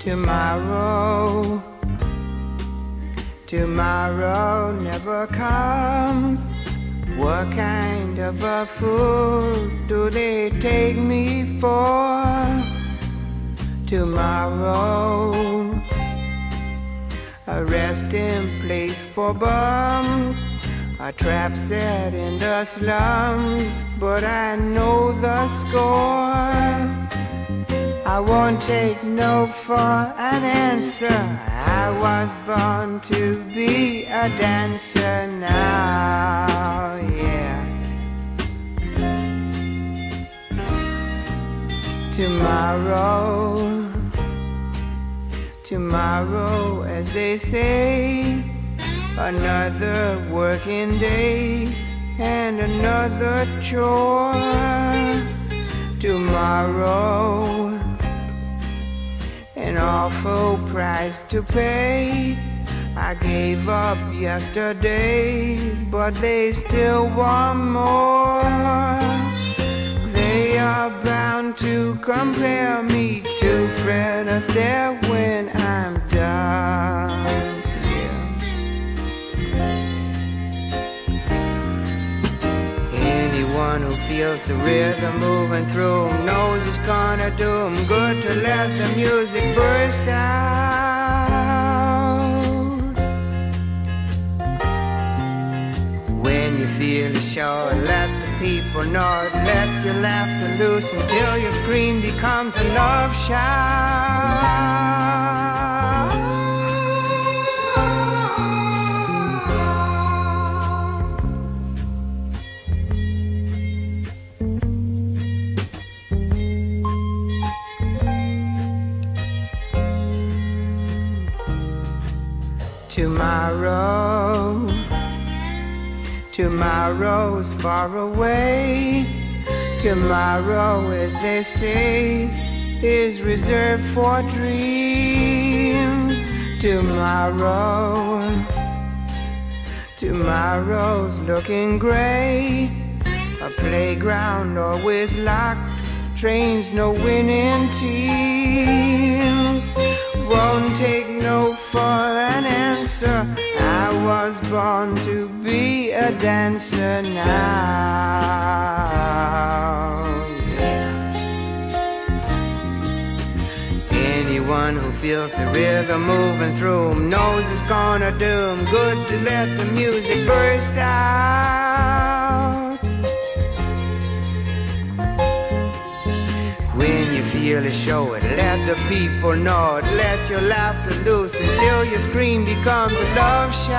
Tomorrow, tomorrow never comes. What kind of a fool do they take me for? Tomorrow, a resting place for bums, a trap set in the slums, but I know the score. I won't take no for an answer. I was born to be a dancer now, yeah. Tomorrow, tomorrow, as they say, another working day and another chore. Tomorrow awful price to pay. I gave up yesterday, but they still want more. They are bound to compare me to Fred Astaire when I'm Anyone who feels the rhythm moving through him knows it's gonna do him good to let the music burst out. When you feel the show, let the people know it. Let your laughter loose until your scream becomes a love shout. Tomorrow, tomorrow's far away. Tomorrow, as they say, is reserved for dreams. Tomorrow, tomorrow's looking gray. A playground always locked, trains no winning teams. Won't take no. I was born to be a dancer now. Anyone who feels the rhythm moving through him knows it's gonna do him good to let the music burst out. It, show it. Let the people know it. Let your laughter loose until your scream becomes a love shout.